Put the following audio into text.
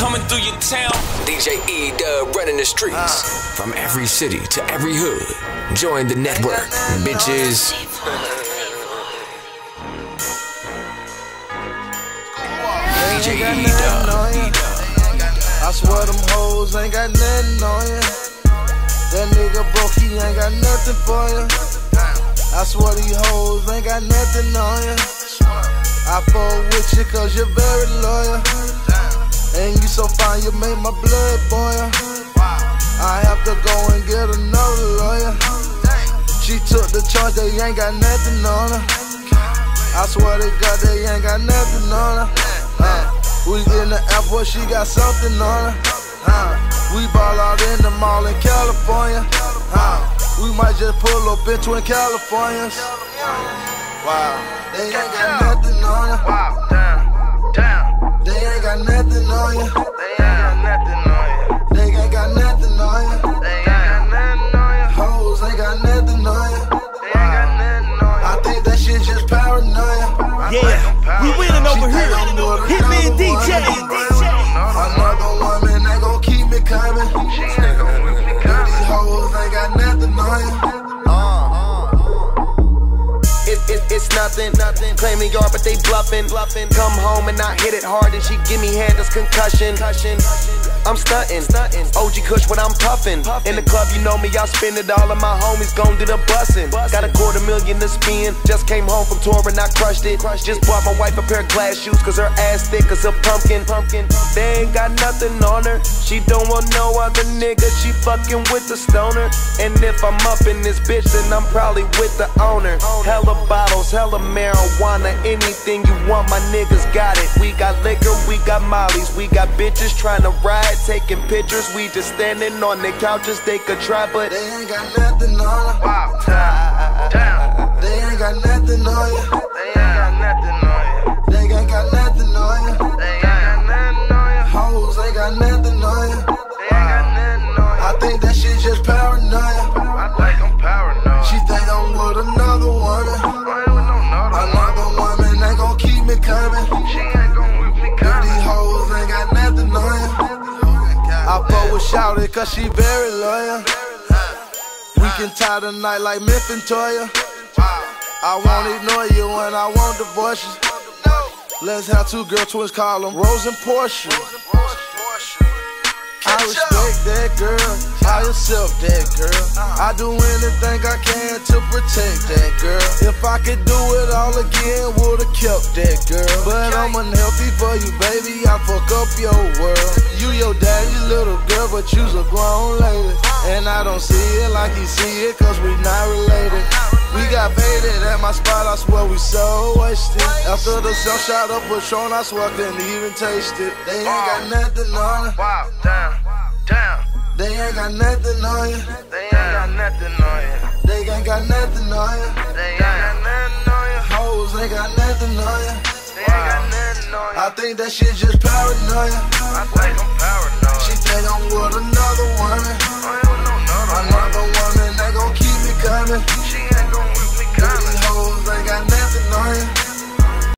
coming through your town. DJ E Dub running the streets. Uh. From every city to every hood. Join the network, bitches. DJ E uh, Dub. I swear them hoes ain't got nothing on ya. That nigga broke, he ain't got nothing for ya. I swear these hoes ain't got nothing on ya. I fuck with you cause you're very loyal. And you so fine, you make my blood boil. I have to go and get another lawyer. She took the charge, they ain't got nothing on her. I swear to God, they ain't got nothing on her. Uh, we in the airport, she got something on her. Uh, we ball out in the mall in California. Uh, we might just pull up in Twin Californias. Wow, they ain't got nothing on her. Wow, nothing on you. They ain't got nothing on you. They ain't got nothing on you. They ain't got nothing on you. Hoes ain't got nothing on you. They ain't got nothing on you. I think that shit just paranoia. Yeah, we winning over here. think Hit me and another DJ. one. Another woman it's nothing, nothing. Claiming yard, but they bluffing, bluffing. Come home and I hit it hard, and she give me hand that's concussion. I'm stunting. OG Kush when I'm puffing. In the club, you know me, I spend it all, and my homies gon' do the bussin'. Got a quarter million to spend. Just came home from touring, I crushed it. Just bought my wife a pair of glass shoes, cause her ass thick as a pumpkin. pumpkin. They ain't got nothing on her. She don't want no other nigga. She fucking with the stoner. And if I'm up in this bitch, then I'm probably with the owner. Hella bottles, hella marijuana, anything you want, my niggas got it. We got liquor, we got mollies, we got bitches trying to ride, taking pictures. We just standing on the couches, they could try, but They ain't got nothing on. Wow, damn, damn. They ain't got nothing on you. With Shouty cause she very loyal. We can tie the night like Myth and Toya. I won't ignore you when I won't divorce you. Let's have two girl twins, call them Rose and Portia. I respect that girl, I yourself that girl. I do anything I can to protect that girl. If I could do it all again, would've kept that girl. But I'm unhealthy for you, baby. I fuck up your world. But you's a grown lady. And I don't see it like you see it, cause we not related. We got faded at my spot, I swear we so wasted. After the sun shot up Patron, I swear I couldn't even taste it. They ain't got nothing on it. Wow, damn, damn. They ain't got nothing on you. They ain't got nothing on you. I think that shit just paranoia. I think I'm paranoid. She think I'm with another woman. I ain't with no another, another one.